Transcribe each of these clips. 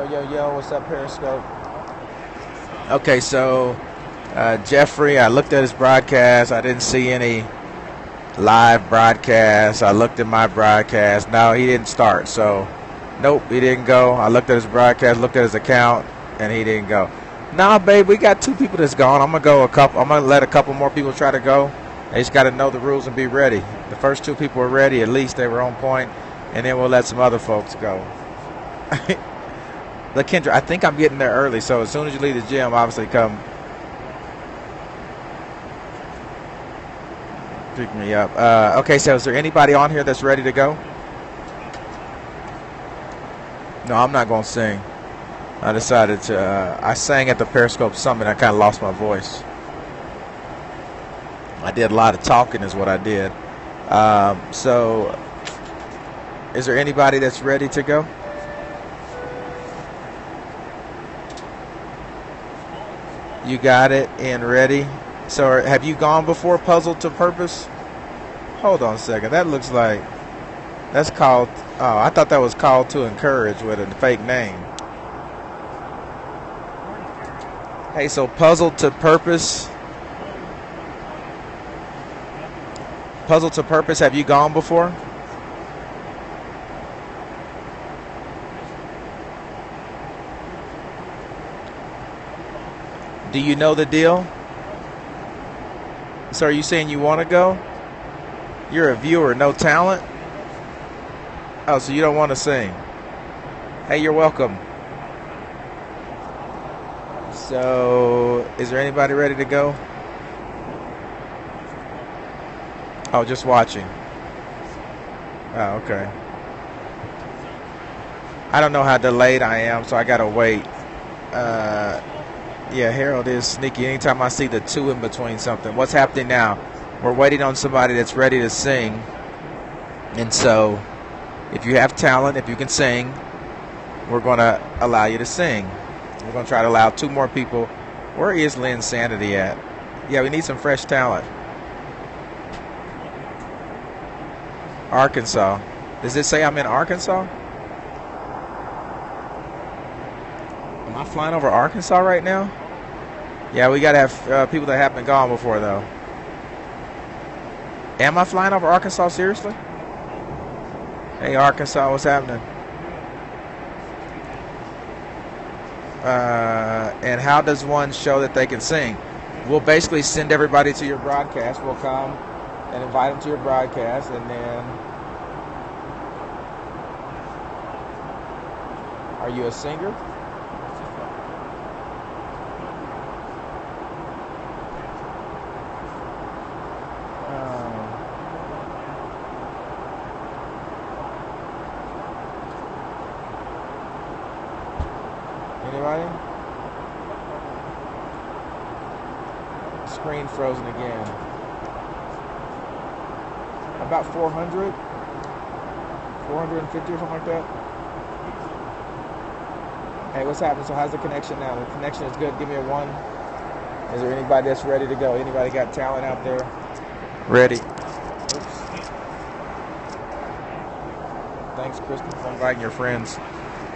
Yo, yo, yo, what's up, Periscope? Okay, so uh, Jeffrey, I looked at his broadcast. I didn't see any live broadcast. I looked at my broadcast. No, he didn't start. So, nope, he didn't go. I looked at his broadcast, looked at his account, and he didn't go. Nah, babe, we got two people that's gone. I'm gonna go a couple. I'm gonna let a couple more people try to go. They just got to know the rules and be ready. The first two people were ready. At least they were on point, and then we'll let some other folks go. Lakendra, I think I'm getting there early. So as soon as you leave the gym, obviously come pick me up. Uh, okay, so is there anybody on here that's ready to go? No, I'm not going to sing. I decided to. Uh, I sang at the Periscope Summit. I kind of lost my voice. I did a lot of talking, is what I did. Um, so, is there anybody that's ready to go? You got it and ready. So, have you gone before Puzzle to Purpose? Hold on a second. That looks like that's called. Oh, I thought that was called to encourage with a fake name. Hey, so Puzzle to Purpose. Puzzle to Purpose, have you gone before? Do you know the deal? So are you saying you want to go? You're a viewer, no talent? Oh, so you don't want to sing. Hey, you're welcome. So, is there anybody ready to go? Oh, just watching. Oh, okay. I don't know how delayed I am, so I gotta wait. Uh, yeah, Harold is sneaky. Anytime I see the two in between something, what's happening now? We're waiting on somebody that's ready to sing, and so if you have talent, if you can sing, we're going to allow you to sing. We're going to try to allow two more people. Where is Lynn Sanity at? Yeah, we need some fresh talent. Arkansas. Does it say I'm in Arkansas? Am I flying over Arkansas right now? Yeah, we got to have uh, people that haven't gone before, though. Am I flying over Arkansas seriously? Hey, Arkansas, what's happening? Uh, and how does one show that they can sing? We'll basically send everybody to your broadcast. We'll come and invite them to your broadcast, and then. Are you a singer? Anybody? Screen frozen again. About 400? 450 or something like that? Hey, what's happening? So how's the connection now? The connection is good. Give me a one. Is there anybody that's ready to go? Anybody got talent out there? Ready. Oops. Thanks, Kristen, for inviting your friends.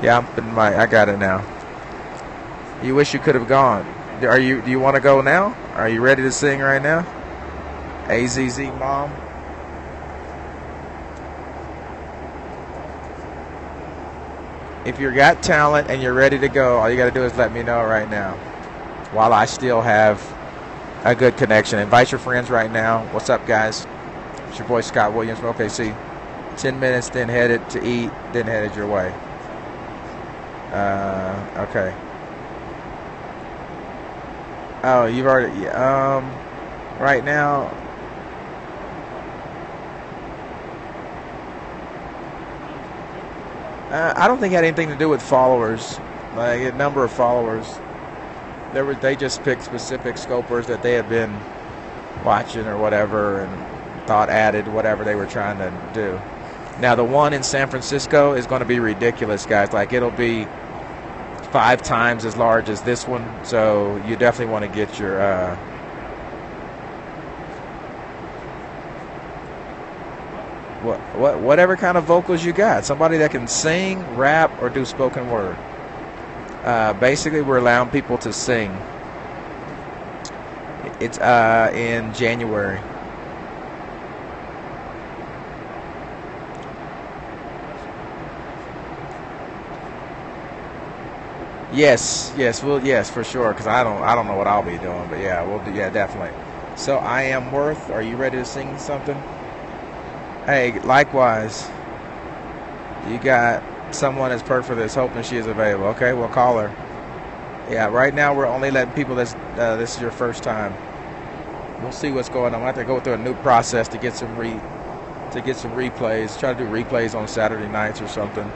Yeah, I'm my. I got it now. You wish you could have gone. Are you? Do you want to go now? Are you ready to sing right now? AZZ mom. If you got talent and you're ready to go, all you got to do is let me know right now. While I still have a good connection, invite your friends right now. What's up, guys? It's your boy Scott Williams from OKC. Ten minutes, then headed to eat, then headed your way. Uh, okay. Oh, you've already. Um, right now. Uh, I don't think it had anything to do with followers, like a number of followers. There were they just picked specific scopers that they had been watching or whatever, and thought added whatever they were trying to do. Now the one in San Francisco is going to be ridiculous, guys. Like it'll be five times as large as this one, so you definitely want to get your. Uh, what, what, whatever kind of vocals you got. Somebody that can sing, rap, or do spoken word. Uh, basically, we're allowing people to sing. It's uh, in January. Yes, yes, well, yes, for sure. Because I don't, I don't know what I'll be doing, but yeah, we'll do. Yeah, definitely. So I am worth. Are you ready to sing something? Hey, likewise. You got someone that's perfect for this, hoping she is available. Okay, we'll call her. Yeah, right now we're only letting people that's uh, this is your first time. We'll see what's going on. I have to go through a new process to get some re to get some replays. Try to do replays on Saturday nights or something.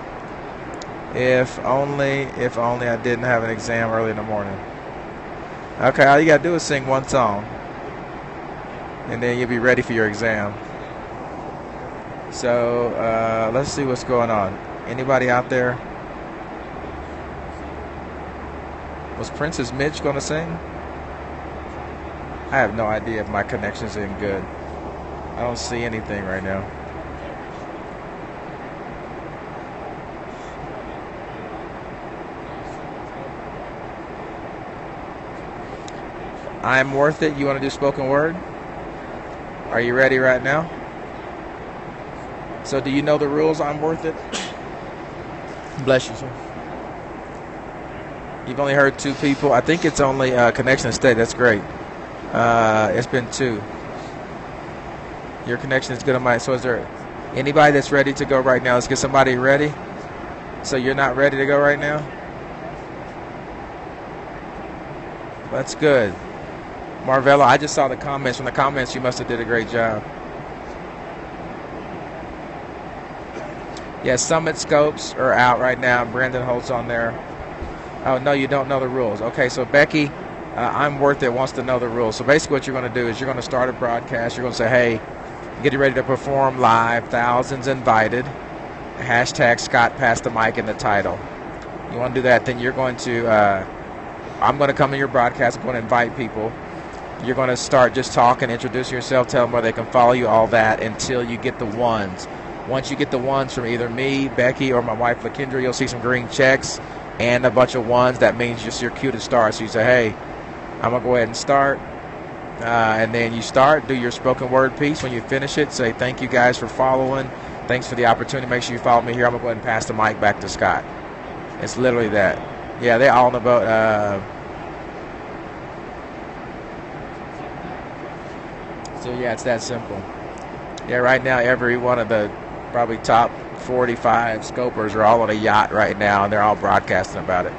If only, if only I didn't have an exam early in the morning. Okay, all you gotta do is sing one song, and then you'll be ready for your exam. So uh, let's see what's going on. Anybody out there? Was Princess Mitch to sing? I have no idea if my connection's in good. I don't see anything right now. I'm worth it. You want to do spoken word? Are you ready right now? So, do you know the rules? I'm worth it. Bless you, sir. You've only heard two people. I think it's only uh, Connection State. That's great. Uh, it's been two. Your connection is good on mine. So, is there anybody that's ready to go right now? Let's get somebody ready. So, you're not ready to go right now? That's good. Marvella, I just saw the comments. From the comments, you must have did a great job. Yeah, Summit Scopes are out right now. Brandon Holt's on there. Oh, no, you don't know the rules. Okay, so Becky, uh, I'm worth it, wants to know the rules. So basically, what you're going to do is you're going to start a broadcast. You're going to say, hey, getting ready to perform live, thousands invited. Hashtag Scott pass the mic in the title. You want to do that, then you're going to, uh, I'm going to come in your broadcast. I'm going to invite people. You're going to start just talking, introducing yourself, tell them where they can follow you, all that, until you get the ones. Once you get the ones from either me, Becky, or my wife, Lakendra, you'll see some green checks and a bunch of ones. That means just you're cue to start. So you say, hey, I'm going to go ahead and start. Uh, and then you start, do your spoken word piece. When you finish it, say, thank you guys for following. Thanks for the opportunity. Make sure you follow me here. I'm going to go ahead and pass the mic back to Scott. It's literally that. Yeah, they're all in the boat. Uh, so, yeah, it's that simple. Yeah, right now, every one of the probably top 45 scopers are all on a yacht right now, and they're all broadcasting about it.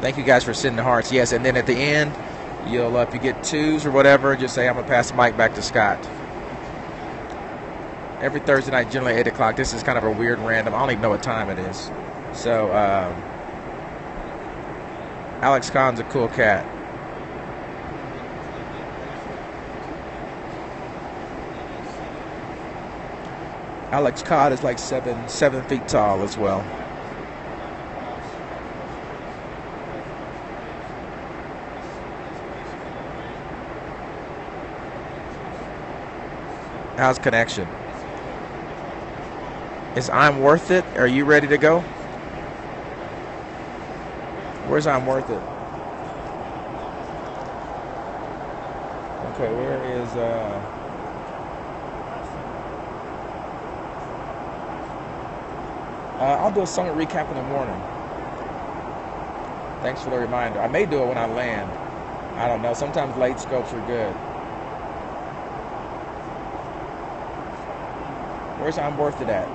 Thank you guys for sending the hearts. Yes, and then at the end, you'll uh, if you get twos or whatever, just say I'm gonna pass the mic back to Scott. Every Thursday night, generally eight o'clock. This is kind of a weird random. I don't even know what time it is. So um, Alex Khan's a cool cat. Alex Codd is like seven seven feet tall as well. How's connection? Is I'm worth it? Are you ready to go? Where's I'm worth it? Okay, where is uh Uh, I'll do a summit recap in the morning. Thanks for the reminder. I may do it when I land. I don't know. Sometimes late scopes are good. Where's I'm worth it at?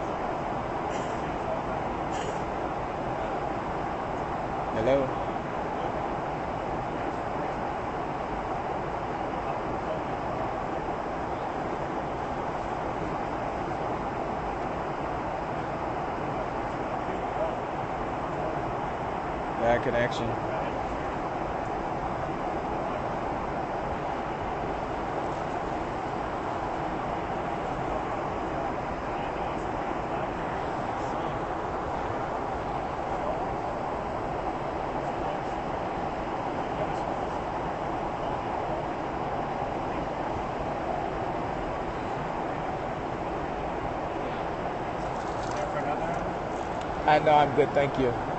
Hello? bad connection. I know I'm good, thank you.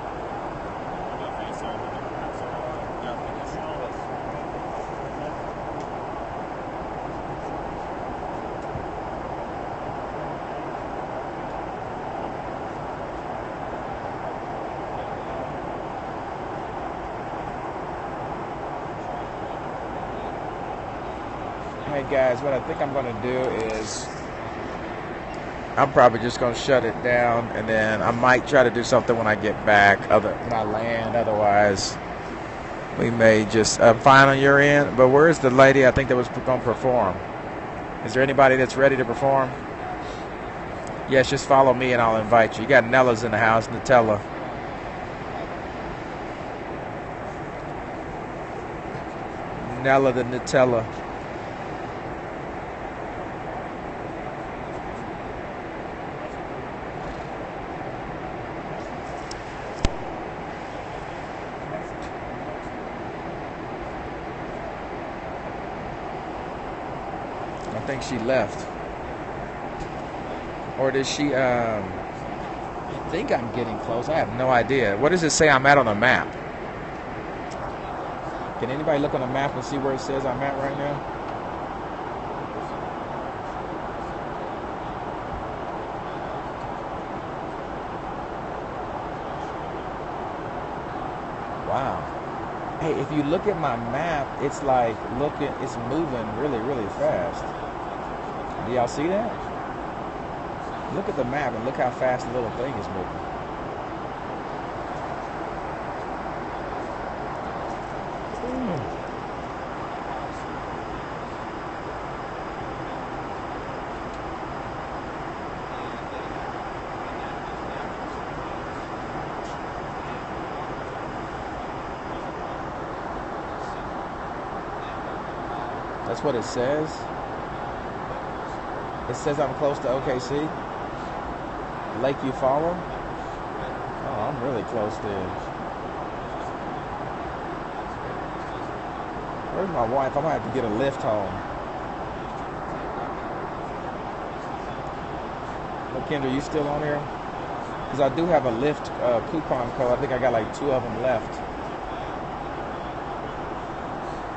Hey guys, what I think I'm going to do is I'm probably just going to shut it down and then I might try to do something when I get back other when I land otherwise we may just uh, fine on your end but where's the lady I think that was going to perform? Is there anybody that's ready to perform? Yes just follow me and I'll invite you. You got Nella's in the house Nutella. Nella the Nutella think she left. Or did she, um, I think I'm getting close. I have no idea. What does it say I'm at on the map? Can anybody look on the map and see where it says I'm at right now? Wow. Hey, if you look at my map, it's like looking, it's moving really, really fast. Do y'all see that? Look at the map and look how fast the little thing is moving. That's what it says. It says I'm close to OKC. Lake Eufaula. Oh, I'm really close there. Where's my wife? I'm gonna have to get a lift home. Well, Kendra, you still on here? Because I do have a Lyft uh, coupon code. I think I got like two of them left.